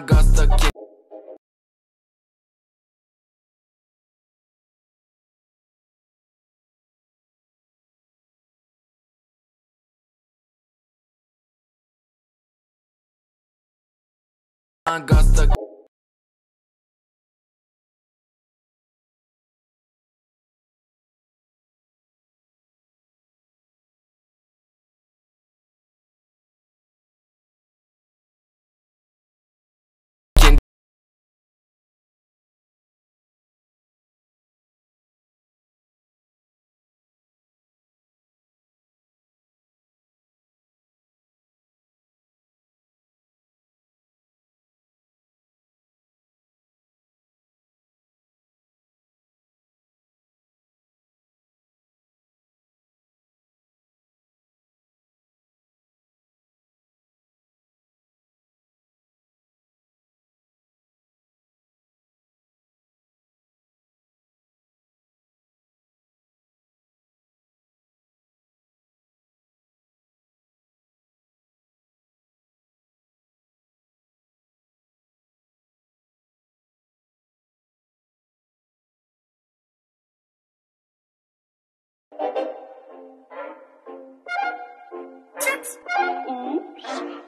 gosta que gosta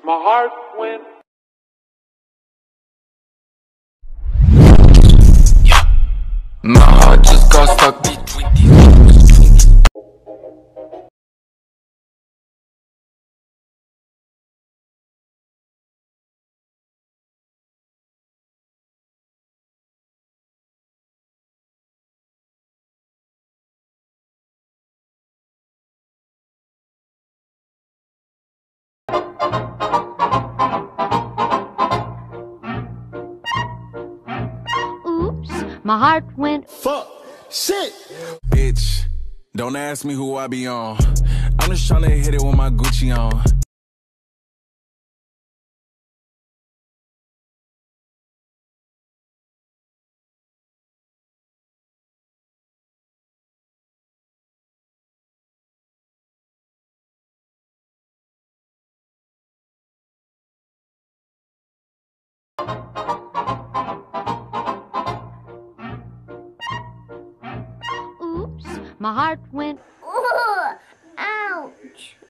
My heart went. My heart just got stuck Oops, my heart went. Fuck. Shit. Bitch, don't ask me who I be on. I'm just tryna hit it with my Gucci on. Oops, my heart went.